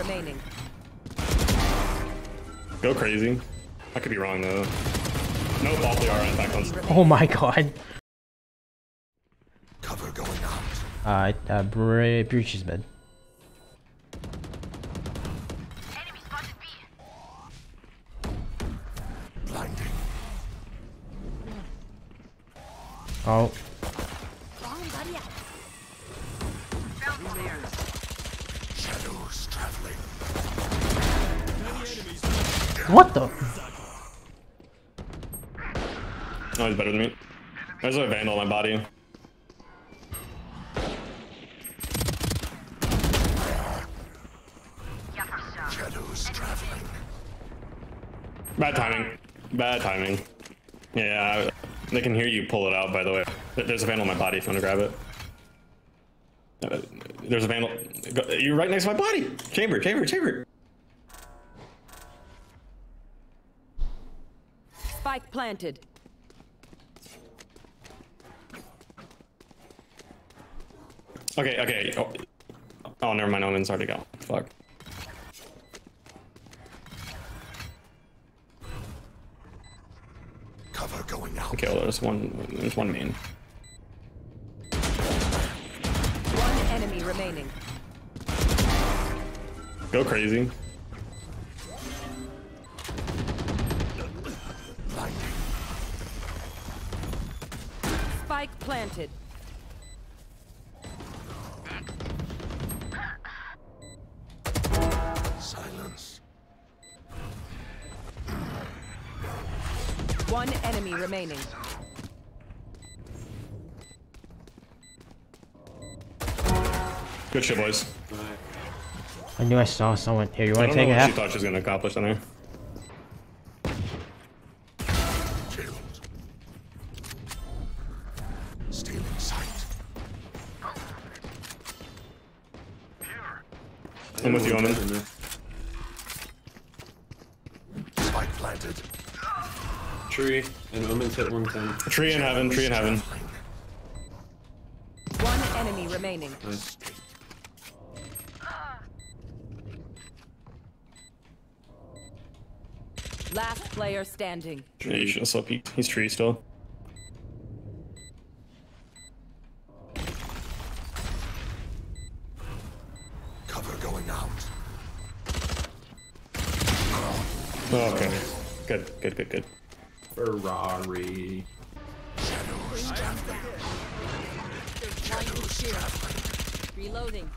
remaining. Go crazy. I could be wrong though. No, all they are in fact on. Oh my god. Cover going out. Uh, uh, Bre breaches mid. Blinding. Oh, Shadows traveling. what the? Oh, he's better than me. There's a vandal on my body. Shadows traveling. Bad timing. Bad timing. Yeah, they can hear you pull it out. By the way, there's a vandal on my body. If you want to grab it. There's a vandal. You're right next to my body. Chamber, chamber, chamber. Spike planted. Okay, okay. Oh, oh never mind. Omen's already go. Fuck. Cover going out. Okay, well, there's one. There's one main. Remaining. Go crazy. Spike planted. Silence. One enemy remaining. Good shit, boys. I knew I saw someone. Here, you want don't to know take a what she thought she was gonna accomplish in there. Killed. Stealing sight. I'm with you, Omen. Spike planted. Tree and Omen's hit 110. Tree in heaven. Tree in heaven. One enemy remaining. Nice. Last player standing. Yeah, you should have still peeked. He's tree still. Cover going out. Oh, okay. Good, good, good, good. Ferrari. Shadows traveling. Shadows traveling. Reloading.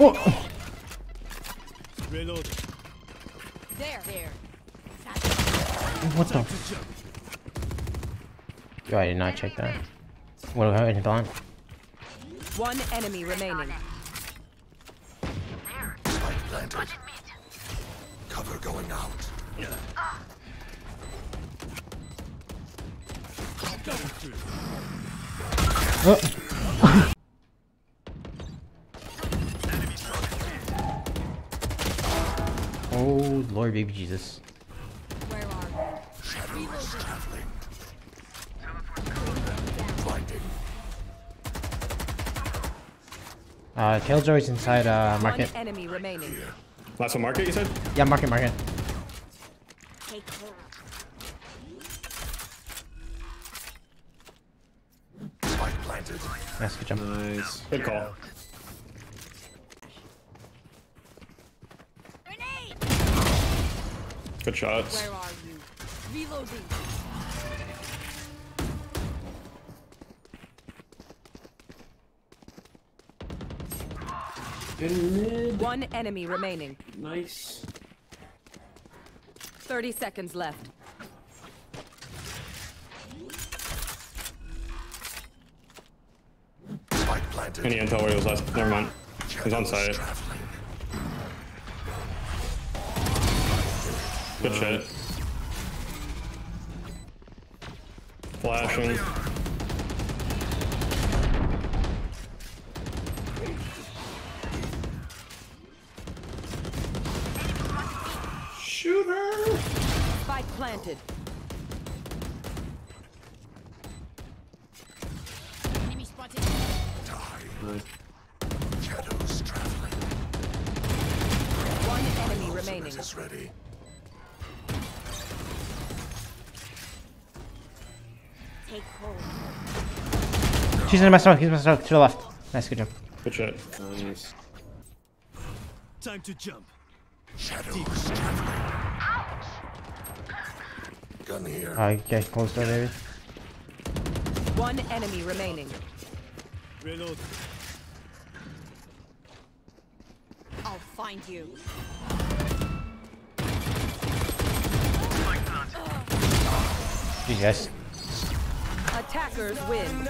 Oh, There. There. what the? Yo, I did not check that. What about it on? One enemy remaining. Spike planted. Cover going out. Oh. Oh, Lord, baby Jesus. Where are Shadows traveling. Uh, Killjoy's inside uh market. One enemy remaining. Last one, market. You said. Yeah, market, market. Spike planted. Yes, good job. Nice. Good call. Good shots. Where are you? Reloading. In mid. One enemy remaining. Nice. 30 seconds left. Spike planted. Any intel where he was last? Never mind. He's on Shadows site. traveling. Good uh, shit. Flashing. Shooter. Spike planted. Enemy spotted. Die. Shadows traveling. One enemy remaining. Is ready. Take hold. She's in my smoke. He's in my smoke. To the left. Nice, good jump. Good shit. Nice. Time to jump. Shadows traveling. Gun here. Oh, okay. Close door, baby. One enemy remaining. Reload. I'll find you. GG, guys. Attackers win.